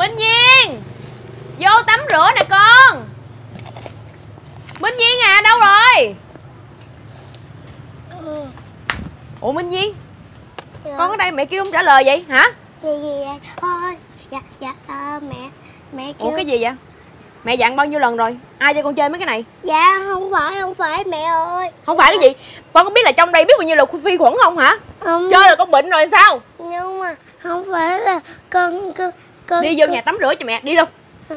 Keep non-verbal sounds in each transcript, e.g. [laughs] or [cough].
Minh Nhiên! Vô tắm rửa nè con! Minh Nhiên à đâu rồi? Ủa Minh Nhiên? Dạ. Con ở đây mẹ kêu không trả lời vậy hả? Chị gì vậy? Thôi Dạ dạ ờ, mẹ Mẹ kêu Ủa cái gì vậy? Mẹ dặn bao nhiêu lần rồi? Ai cho con chơi mấy cái này? Dạ không phải không phải mẹ ơi. Không phải cái gì? Con có biết là trong đây biết bao nhiêu là vi khuẩn không hả? Không, Chơi là con bệnh rồi sao? Nhưng mà không phải là con con con Đi vô con- nhà tắm rửa cho mẹ Đi luôn.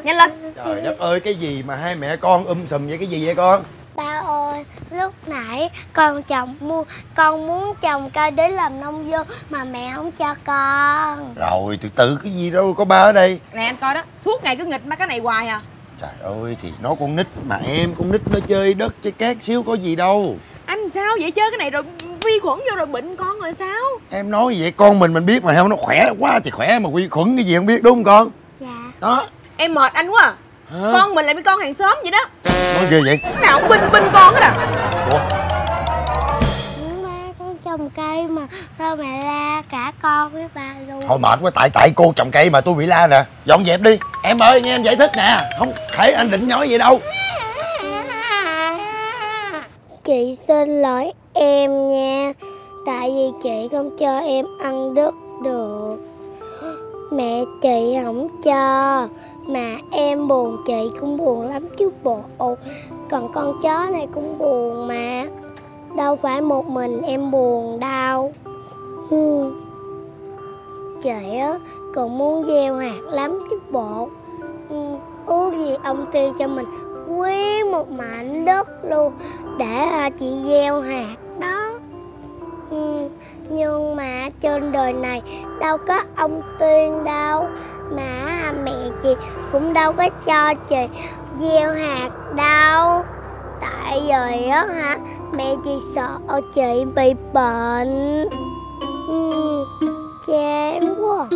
Nhanh lên. Trời đất ơi cái gì mà hai mẹ con um sùm vậy? Cái gì vậy con? Ba ơi, lúc nãy con chồng mua con muốn trồng cây để làm nông dân mà mẹ không cho con. Rồi từ từ cái gì đâu có ba ở đây. Nè anh coi đó Suốt ngày cứ nghịch mấy cái này hoài à. Trời ơi thì nó con nít mà em con nít nó chơi đất chơi cát xíu có gì đâu. Anh sao vậy chơi cái này rồi vi khuẩn vô rồi bệnh con rồi sao? Em nói vậy con mình mình biết mà không nó khỏe quá thì khỏe mà quy khuẩn cái gì không biết đúng không con? Dạ. Đó. Em mệt anh quá à. Hả? Con mình lại với con hàng xóm vậy đó. Nói ghê vậy. Lúc nào cũng binh binh con hết à. Ủa? Mà con trồng cây mà sao mẹ la cả con với ba luôn. Thôi mệt quá tại tại cô trồng cây mà tôi bị la nè. Dọn dẹp đi. Em ơi nghe anh giải thích nè. Không thể anh định nói vậy đâu. Chị xin lỗi em nha. Tại vì chị không cho em ăn đứt được. Mẹ chị không cho Mà em buồn, chị cũng buồn lắm chứ bộ Còn con chó này cũng buồn mà Đâu phải một mình em buồn đâu hmm. Chị á, còn muốn gieo hạt lắm chứ bộ. Ừ, ước gì ông tiên cho mình quý một mảnh đất luôn Để chị gieo hạt ừ. Nhưng mà trên đời này đâu có ông tiên đâu Mà mẹ chị cũng đâu có cho chị gieo hạt đâu Tại vì á hả, Mẹ chị sợ chị bị bệnh ừ. Chán quá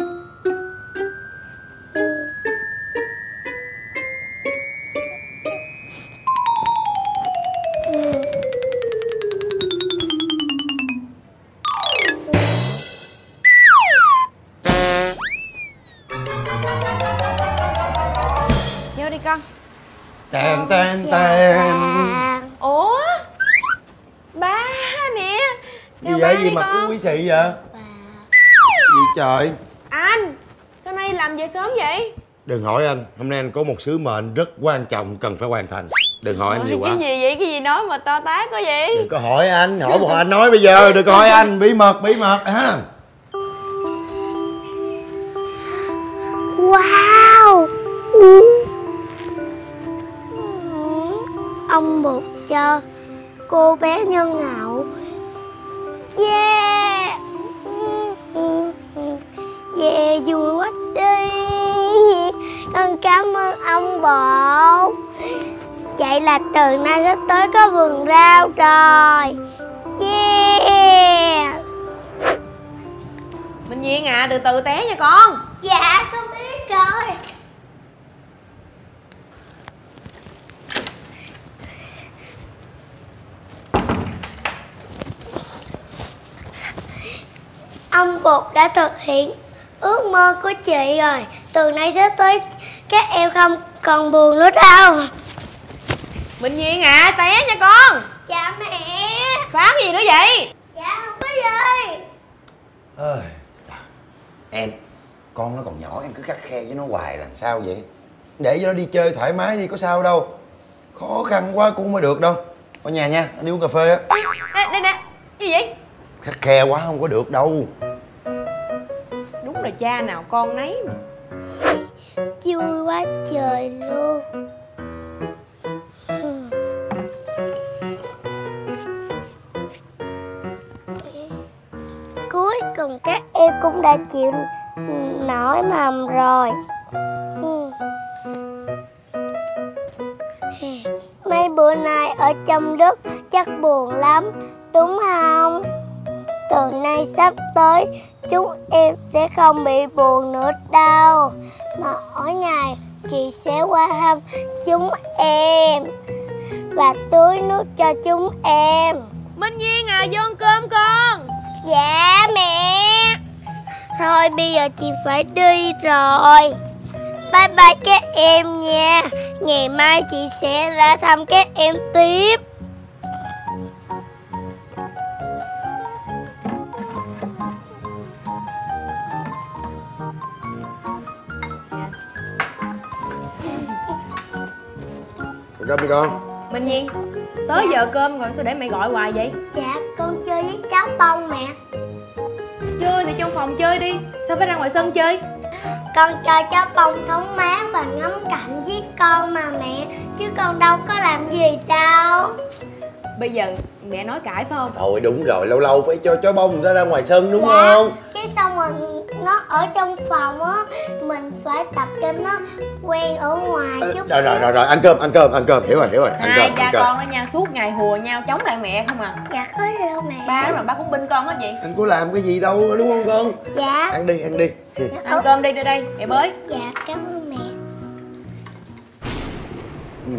vậy? gì mà cứ quý xị vậy? Bà. Gì trời? Anh Sao nay làm về sớm vậy? Đừng hỏi anh. Hôm nay anh có một sứ mệnh rất quan trọng cần phải hoàn thành. Đừng hỏi anh nhiều quá. Cái gì vậy? Cái gì nói mà to tát quá vậy? Đừng có hỏi anh. Hỏi một [laughs] anh nói bây giờ. Đừng có hỏi anh. Bí mật bí mật. Ha Wow. Ông buộc cho cô bé nhân hậu Yeah. Yeah vui quá đi. Con cảm ơn ông bộ. Vậy là từ nay sắp tới có vườn rau rồi. Yeah. Minh Nhiên à từ từ té nha con. Dạ con biết rồi Ông Bụt đã thực hiện ước mơ của chị rồi. Từ nay sắp tới các em không còn buồn nữa đâu. Minh Nhiên à té nha con. Dạ mẹ. Phá cái gì nữa vậy? Dạ không có gì. Ơi, trời. Em Con nó còn nhỏ em cứ khắc khe với nó hoài là sao vậy? Để cho nó đi chơi thoải mái đi có sao đâu. Khó khăn quá cũng mới được đâu. Ở nhà nha, anh đi uống cà phê á. Nè nè nè Cái gì vậy? Khắc khe quá không có được đâu là cha nào con nấy mà. Vui quá trời luôn. Cuối cùng các em cũng đã chịu nổi mầm rồi. Mấy bữa nay ở trong đất chắc buồn lắm, Đúng không? Từ nay sắp tới chúng em sẽ không bị buồn nữa đâu. Mà mỗi ngày chị sẽ qua thăm chúng em Và tưới nước cho chúng em. Minh Nhiên à vô ăn cơm con. Dạ mẹ. Thôi bây giờ chị phải đi rồi. Bye bye các em nha. Ngày mai chị sẽ ra thăm các em tiếp cơm đi con. Minh Nhiên Tới giờ cơm rồi sao để mẹ gọi hoài vậy? Dạ con chơi với cháu bông mẹ Chơi thì trong phòng chơi đi Sao phải ra ngoài sân chơi? Con cho cháu bông thống má và ngắm cảnh với con mà mẹ Chứ con đâu có làm gì đâu. Bây giờ mẹ nói cãi phải không? Thôi đúng rồi lâu lâu phải cho chó bông ra ra ngoài sân đúng dạ. không? Cái xong ở trong phòng á Mình phải tập cho nó quen ở ngoài Ờ, chút rồi rồi xíu. rồi rồi ăn cơm ăn cơm ăn cơm hiểu rồi hiểu rồi ăn Hai cơm cha ăn cơm. con đó nha Suốt ngày hùa nhau chống lại mẹ không à? Dạ có đâu mẹ. Ba đó mà ba cũng binh con hết vậy anh có làm cái gì đâu đúng không con? Dạ. Ăn đi ăn đi. Dạ, Ăn cơm đi đưa đây mẹ bới. Dạ cảm ơn mẹ. Ừ.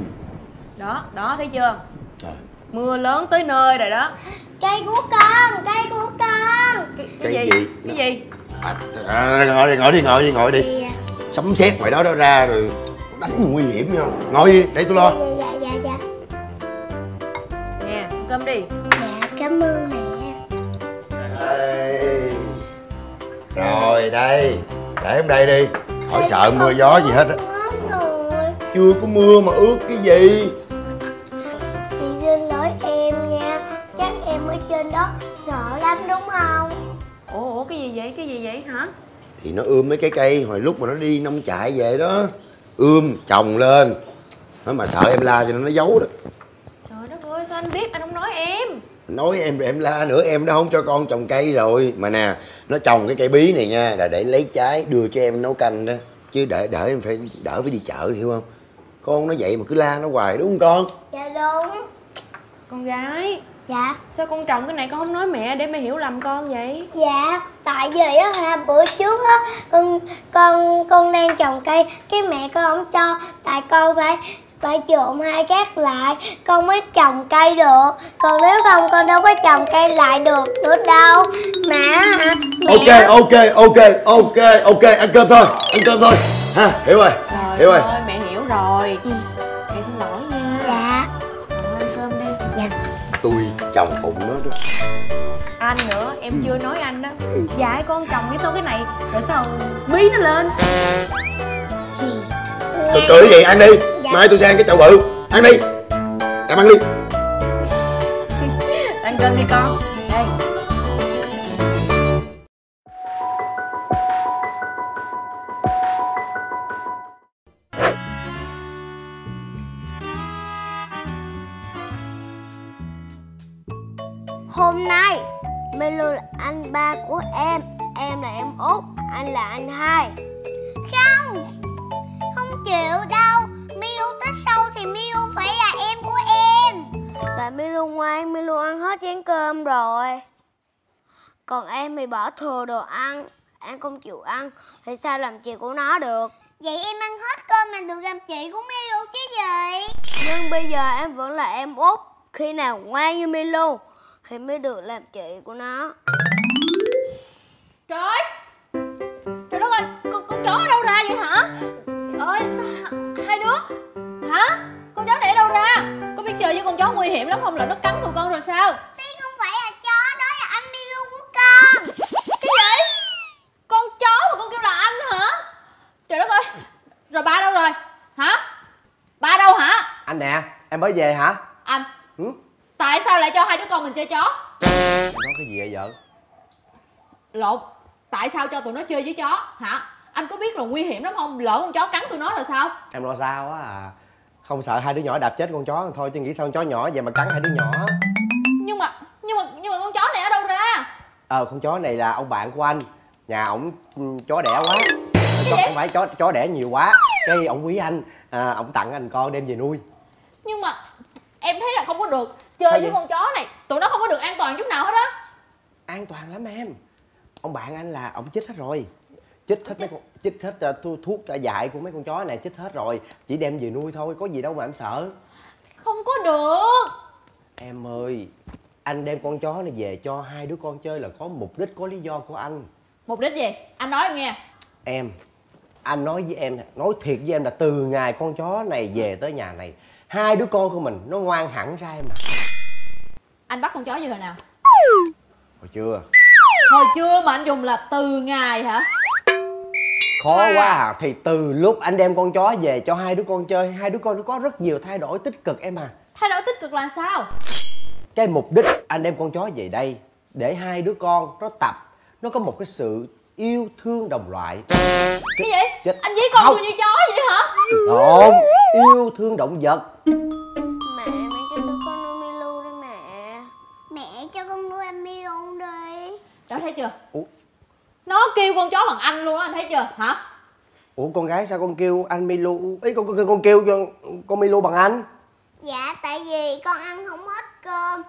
Đó đó thấy chưa. Mưa lớn tới nơi rồi đó. Cây của con, cây của con. Cái, Cái cái, gì? gì? Cái gì? À, à, ngồi đi ngồi đi ngồi đi ngồi đi. Dạ sấm sét ngoài đó đó ra rồi đánh nguy hiểm nha ngồi đi để tôi lo. Dạ dạ dạ dạ Nè ăn cơm đi. Dạ cảm ơn mẹ. Đây. rồi đây. Để hôm đây đi. Khỏi sợ mưa gió gì hết á. chưa có mưa mà ướt cái gì nó ươm mấy cái cây hồi lúc mà nó đi nông trại về đó ươm trồng lên. Nó mà sợ em la cho nên nó giấu đó. Trời đất ơi sao anh biết? Anh không nói em. Nói em rồi em la nữa em đã không cho con trồng cây rồi. Mà nè nó trồng cái cây bí này nha là để lấy trái đưa cho em nấu canh đó. Chứ để đỡ em phải đỡ phải đi chợ hiểu không? Con nó vậy mà cứ la nó hoài đúng không con? Dạ đúng. Con gái Dạ. Sao con trồng cái này con không nói mẹ để mẹ hiểu lầm con vậy? Dạ Tại vì á ha bữa trước á con con con đang trồng cây cái mẹ con không cho tại con phải phải trộn hai gác lại con mới trồng cây được. Còn nếu không con đâu có trồng cây lại được nữa đâu. Mà hả mẹ ok ok ok ok ok ăn cơm thôi ăn cơm thôi. Ha hiểu rồi Trời hiểu rồi. ơi mẹ hiểu rồi. Ừ. chồng phụng nó đó. Anh nữa em chưa nói anh đó. Dạy con trồng cái sau cái này Rồi sao bí nó lên? Tôi cười gì ăn đi. Dạ. mai tôi sang cái chậu bự. Ăn đi em ăn đi Ăn cơm đi con Anh hai. Không. Không chịu đâu. Miu tới sau thì Miu phải là em của em. Tại Miu ngoan Miu ăn hết chén cơm rồi. Còn em thì bỏ thừa đồ ăn. Em không chịu ăn Thì sao làm chị của nó được? Vậy em ăn hết cơm là được làm chị của Miu chứ gì? Nhưng bây giờ em vẫn là em út. Khi nào ngoan như Milu thì mới được làm chị của nó. Trời Trời chó ở đâu ra vậy hả? Ơi sao Hai đứa. Hả? Con chó này ở đâu ra? Con biết chơi với con chó nguy hiểm lắm không? Lỡ nó cắn tụi con rồi sao? Tiên không phải là chó đó là anh Miu của con. Cái gì? Con chó mà con kêu là anh hả? Trời đất ơi. Rồi ba đâu rồi? Hả? Ba đâu hả? Anh nè, em mới về hả? Anh. Ừ? Tại sao lại cho hai đứa con mình chơi chó? Em nói cái gì vậy vợ? Lộn. Tại sao cho tụi nó chơi với chó? Hả Anh có biết là nguy hiểm lắm không? Lỡ con chó cắn tụi nó là sao? Em lo sao á à. Không sợ hai đứa nhỏ đạp chết con chó thôi chứ nghĩ sao con chó nhỏ vậy mà cắn hai đứa nhỏ. Nhưng mà Nhưng mà Nhưng mà con chó này ở đâu ra? Ờ con chó này là ông bạn của anh. Nhà ổng ừ, chó đẻ quá. Chó, Không phải chó chó đẻ nhiều quá. Cái ổng quý anh à, Ổng tặng anh con đem về nuôi. Nhưng mà Em thấy là không có được. Chơi Sao với vậy? con chó này Tụi nó không có được an toàn chút nào hết á. An toàn lắm em. Ông bạn anh là ổng chích hết rồi. Chích hết mấy con Chích hết uh, thu, thuốc uh, dại của mấy con chó này chích hết rồi Chỉ đem về nuôi thôi Có gì đâu mà em sợ. Không có được. Em ơi Anh đem con chó này về cho hai đứa con chơi là có mục đích, có lý do của anh. Mục đích gì? Anh nói em nghe. Em anh nói với em nè nói thiệt với em là từ ngày con chó này về tới nhà này hai đứa con của mình nó ngoan hẳn ra em à anh bắt con chó như hồi nào? Hồi chưa? Hồi chưa mà anh dùng là từ ngày hả khó quá à. thì từ lúc anh đem con chó về cho hai đứa con chơi hai đứa con nó có rất nhiều thay đổi tích cực em à. Thay đổi tích cực là sao? Cái mục đích anh đem con chó về đây để hai đứa con nó tập nó có một cái sự yêu thương đồng loại. Cái gì? Chết. anh dí con tôi như chó vậy hả? Lộn Yêu thương động vật. Mẹ, mẹ cho tụi con nuôi Milo đi mẹ. Mẹ cho con nuôi em Milo đi. Đó thấy chưa? Ủa? Nó kêu con chó bằng anh luôn đó anh thấy chưa? Hả? Ủa con gái sao con kêu anh Milo? Ý con, con, con kêu cho con Milo bằng anh. Dạ tại vì con ăn không hết cơm.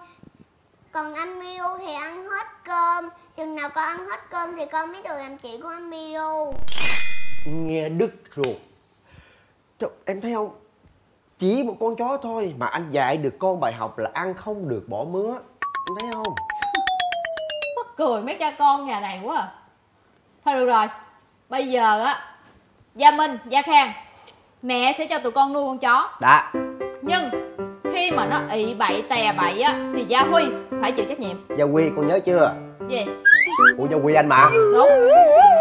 Còn anh Milo thì ăn hết cơm. Chừng nào con ăn hết cơm thì con mới được làm chị của anh Milo. Nghe đứt ruột. Trời, Em thấy không? Chỉ một con chó thôi Mà anh dạy được con bài học là ăn không được bỏ mứa. Em thấy không? Mắc cười mấy cha con nhà này quá à. Thôi được rồi. Bây giờ á gia minh gia khang mẹ sẽ cho tụi con nuôi con chó. Đã nhưng khi mà nó ị bậy tè bậy á thì gia huy phải chịu trách nhiệm. Gia Quy con nhớ chưa? Gì? Ủa Gia Quy anh mà. Đúng.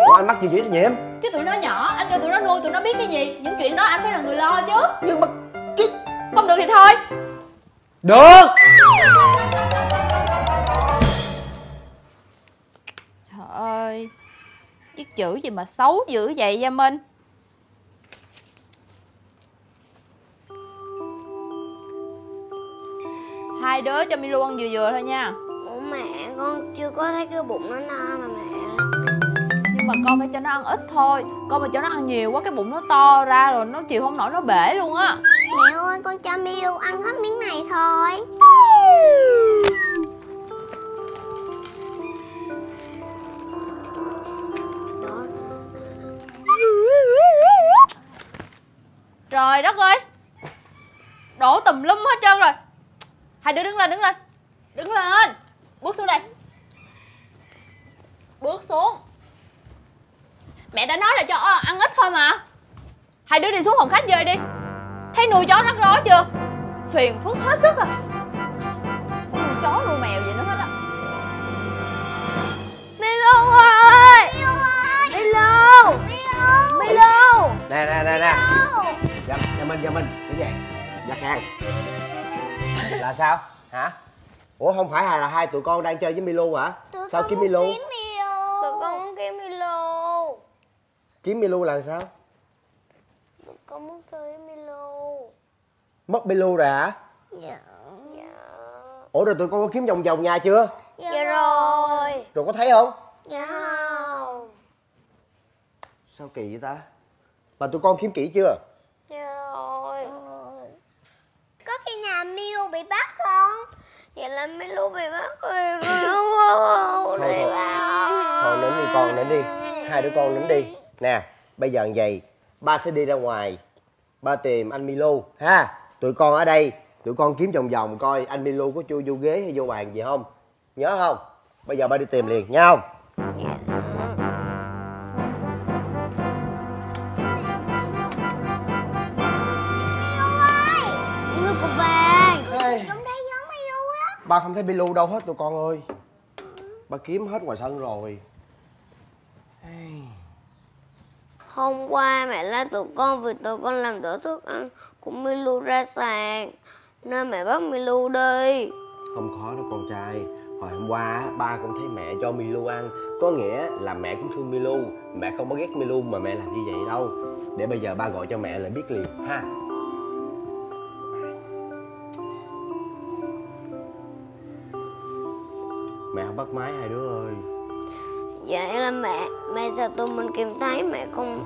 Ủa anh mắc gì chịu trách nhiệm? Chứ tụi nó nhỏ anh cho tụi nó nuôi tụi nó biết cái gì? Những chuyện đó anh phải là người lo chứ. Nhưng mà chứ không được thì thôi. Được. Trời ơi viết chữ gì mà xấu dữ vậy gia minh? Hai đứa cho Milu ăn vừa vừa thôi nha. Ủa mẹ, con chưa có thấy cái bụng nó no mà mẹ. Nhưng mà con phải cho nó ăn ít thôi. Con mà cho nó ăn nhiều quá cái bụng nó to ra rồi nó chịu không nổi nó bể luôn á. Mẹ ơi, con cho Milo ăn hết miếng này thôi trời đất ơi. Đổ tùm lum hết trơn rồi. Hai đứa đứng lên đứng lên. Đứng lên. Bước xuống đây. Bước xuống. Mẹ đã nói là cho ăn ít thôi mà. Hai đứa đi xuống phòng khách chơi đi. Thấy nuôi chó rắc rối chưa? Phiền phức hết sức à. Nuôi chó nuôi mèo gì nữa hết á. Milo ơi. Milo. Milo. Milo. Nè nè nè nè Gia, Gia Minh Gia Minh Cái gì? Gia Khang Là sao? Hả? Ủa không phải là hai tụi con đang chơi với Milo hả? Sao kiếm Milo Milo Tụi con muốn kiếm Milo Kiếm Milo là sao? Tụi con muốn chơi với Milo Mất Milo rồi hả? Dạ. Dạ. Ủa rồi tụi con có kiếm vòng vòng nhà chưa? Dạ rồi. Rồi có thấy không? Dạ. Không. Sao kỳ vậy ta? Mà tụi con kiếm kỹ chưa Dạ rồi Có khi nào Milo bị bắt không? Dạ là Milo bị bắt rồi. Thôi, thôi. Thôi nín đi con nín đi. Hai đứa con nín đi. Nè bây giờ như vậy Ba sẽ đi ra ngoài. Ba tìm anh Milo ha? Tụi con ở đây Tụi con kiếm vòng vòng coi anh Milo có chui vô ghế hay vô bàn gì không? Nhớ không? Bây giờ ba đi tìm liền nha không Ba không thấy Milo đâu hết tụi con ơi. Ba kiếm hết ngoài sân rồi. Ê, Hôm qua mẹ la tụi con vì tụi con làm đổ thức ăn của Milu ra sàn Nên mẹ bắt Milu đi. Không khó đâu con trai. Hồi hôm qua á, ba cũng thấy mẹ cho Milo ăn. Có nghĩa là mẹ cũng thương Milo Mẹ không có ghét Milo mà mẹ làm như vậy đâu. Để bây giờ ba gọi cho mẹ là biết liền ha Mẹ không bắt máy hai đứa ơi. Vậy là mẹ, mẹ sợ tụi mình kìm thấy mẹ không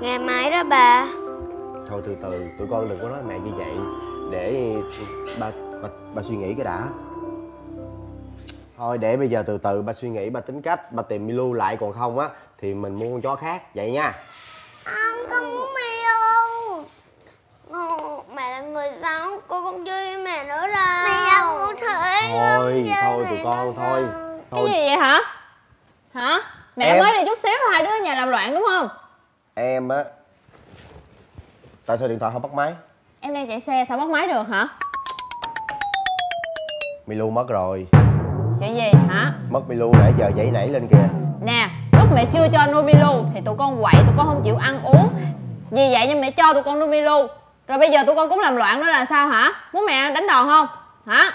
nghe máy đó bà. Thôi từ từ tụi con đừng có nói mẹ như vậy. Để ba, ba, ba suy nghĩ cái đã. Thôi để bây giờ từ từ ba suy nghĩ ba tính cách Ba tìm Milo lại còn không á Thì mình mua con chó khác vậy nha. Không, con muốn Milu Mẹ là người xấu, cô không chơi với mẹ nữa đâu Mẹ không có thể Thôi thôi tụi con thôi. cái gì vậy hả? Hả? Mẹ Em- mới đi chút xíu hai đứa ở nhà làm loạn đúng không? Em á tại sao điện thoại không bắt máy? Em đang chạy xe sao bắt máy được hả? Milu mất rồi. Chuyện gì hả? Mất Milu nãy giờ dãy nảy lên kìa. Nè lúc mẹ chưa cho nuôi Milu Thì tụi con quậy tụi con không chịu ăn uống. Vì vậy nên mẹ cho tụi con nuôi Milu. Rồi bây giờ tụi con cũng làm loạn nữa là sao hả? Muốn mẹ đánh đòn không? Hả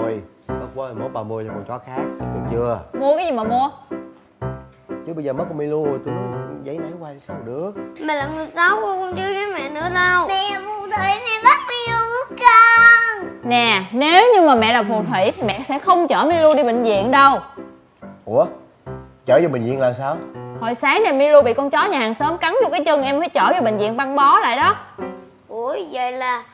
thôi mất quá mốt bà mua cho con chó khác được chưa? Mua cái gì mà mua? Chứ bây giờ mất con Milu rồi tụi nó dãy nảy hoài sao được? Mẹ là người xấu con không chơi với mẹ nữa đâu. Mẹ phù thủy mẹ bắt Miu của con. Nè nếu như mà mẹ là phù thủy Thì mẹ sẽ không chở Milu đi bệnh viện đâu. Ủa? Chở vô bệnh viện là sao? Hồi sáng này Milu bị con chó nhà hàng xóm cắn vô cái chân Em mới chở vô bệnh viện băng bó lại đó. Ủa vậy là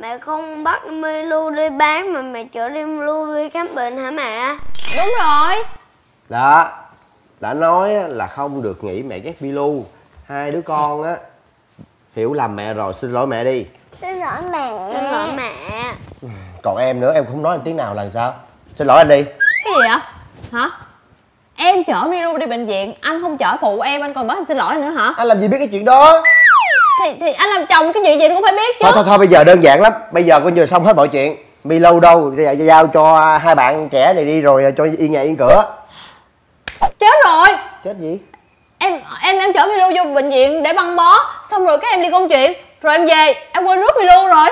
mẹ không bắt Milu đi bán mà mẹ chở đi Milu đi khám bệnh hả mẹ? Đúng rồi. Đó đã nói là không được nghĩ mẹ ghét Milu hai đứa con á hiểu lầm mẹ rồi xin lỗi mẹ đi. Xin lỗi mẹ. Xin lỗi mẹ. Còn em nữa em không nói tiếng nào là sao? Xin lỗi anh đi. Cái gì vậy? Hả? Em chở Milu đi bệnh viện Anh không chở phụ em Anh còn nói em xin lỗi nữa hả? Anh làm gì biết cái chuyện đó Thì, thì anh làm chồng cái chuyện gì cũng phải biết chứ. Thôi thôi thôi bây giờ đơn giản lắm. Bây giờ coi như xong hết mọi chuyện. Milo đâu Bây giờ giao cho hai bạn trẻ này đi rồi cho yên nhà yên cửa. Chết rồi. Chết gì? Em em em chở Milu vô bệnh viện để băng bó. Xong rồi các em đi công chuyện. Rồi em về em quên rước Milu rồi.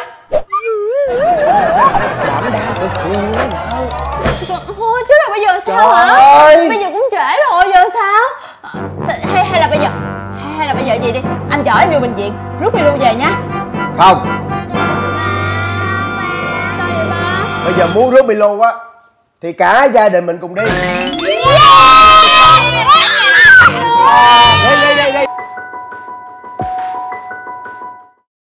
Đảm đang cực kỳ thôi chứ là bây giờ sao Trời hả? ơi! bây giờ cũng trễ rồi giờ sao? Ờ, hay hay là bây giờ hay, là bây giờ gì đi? Anh chở em vô bệnh viện rước Milu về nha. Không. Bây giờ muốn rước Milo á thì cả gia đình mình cùng đi. Đây đây đây đây